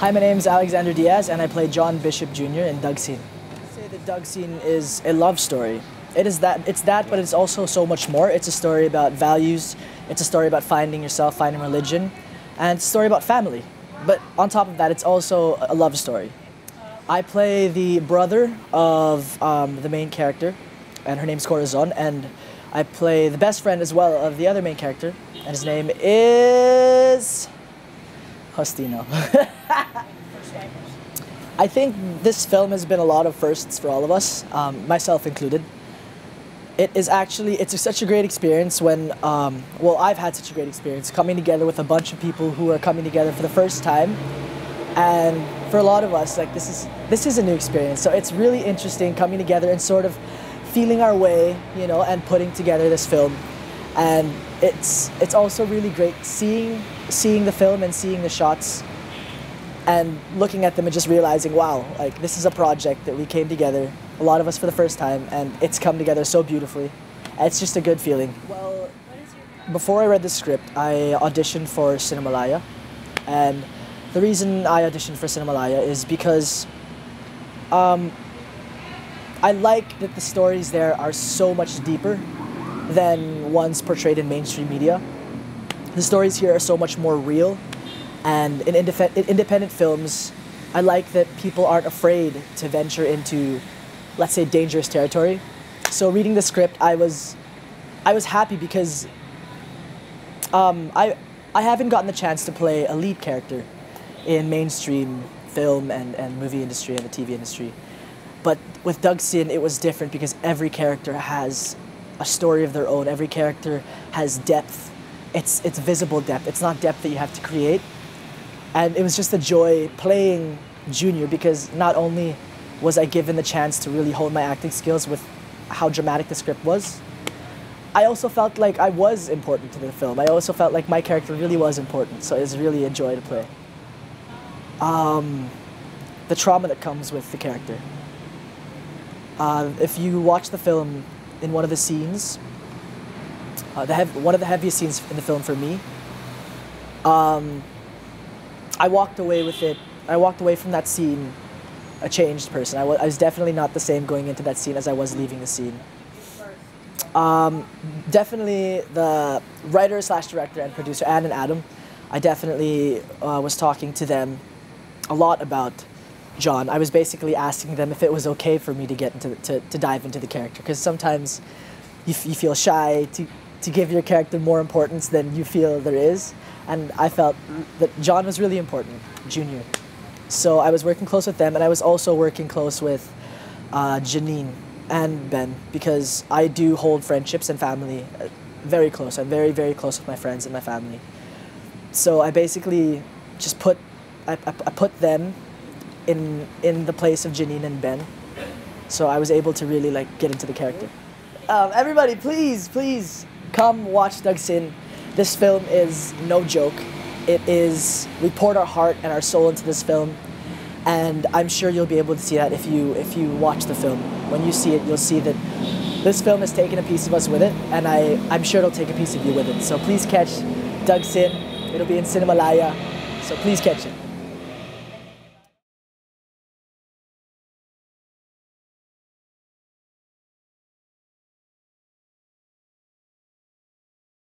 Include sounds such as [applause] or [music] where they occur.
Hi, my name is Alexander Diaz, and I play John Bishop Jr. in Dagsin. I say that Dagsin is a love story. It is that. It's that, but it's also so much more. It's a story about values. It's a story about finding yourself, finding religion, and it's a story about family. But on top of that, it's also a love story. I play the brother of um, the main character, and her name's Corazon, and I play the best friend as well of the other main character, and his name is Justino. [laughs] I think this film has been a lot of firsts for all of us, um, myself included. It is actually, it's such a great experience when, um, well, I've had such a great experience coming together with a bunch of people who are coming together for the first time. And for a lot of us, like this is, this is a new experience. So it's really interesting coming together and sort of feeling our way, you know, and putting together this film. And it's, it's also really great seeing, seeing the film and seeing the shots and looking at them and just realizing, wow, like this is a project that we came together, a lot of us for the first time, and it's come together so beautifully. It's just a good feeling. Well, before I read the script, I auditioned for Cinemalaya, and the reason I auditioned for Cinemalaya is because um, I like that the stories there are so much deeper than ones portrayed in mainstream media. The stories here are so much more real and in independent films, I like that people aren't afraid to venture into, let's say, dangerous territory. So reading the script, I was, I was happy because um, I, I haven't gotten the chance to play a lead character in mainstream film and, and movie industry and the TV industry. But with Dagsin, it was different because every character has a story of their own. Every character has depth. It's, it's visible depth. It's not depth that you have to create and it was just a joy playing Junior because not only was I given the chance to really hone my acting skills with how dramatic the script was, I also felt like I was important to the film. I also felt like my character really was important, so it was really a joy to play. Um, the trauma that comes with the character. Uh, if you watch the film, in one of the scenes, uh, the one of the heaviest scenes in the film for me, um, I walked away with it. I walked away from that scene a changed person. I, I was definitely not the same going into that scene as I was leaving the scene. Um, definitely the writer slash director and producer, Anne and Atom. I definitely uh, was talking to them a lot about John. I was basically asking them if it was okay for me to get into to, to dive into the character because sometimes you, you feel shy to to give your character more importance than you feel there is and I felt that John was really important, Junior. So I was working close with them, and I was also working close with uh, Janine and Ben because I do hold friendships and family uh, very close. I'm very, very close with my friends and my family. So I basically just put, I, I, I put them in in the place of Janine and Ben. So I was able to really like get into the character. Um, everybody, please, please come watch Dagsin. This film is no joke. It is, we poured our heart and our soul into this film, and I'm sure you'll be able to see that if you, if you watch the film. When you see it, you'll see that this film has taken a piece of us with it, and I, I'm sure it'll take a piece of you with it. So please catch Dagsin. It'll be in Cinemalaya, so please catch it.